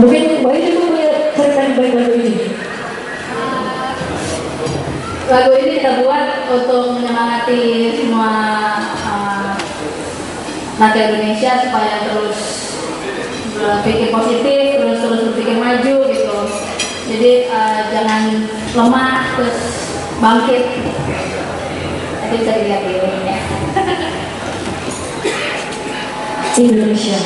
Mungkin Ini juga punya cerita yang baik lagu ini. lagu ini kita buat untuk menyemangati semua uh, Indonesia supaya terus berpikir positif, terus terus berpikir maju gitu. Jadi uh, jangan lemah, terus bangkit. Nanti bisa dilihat di ya. Indonesia.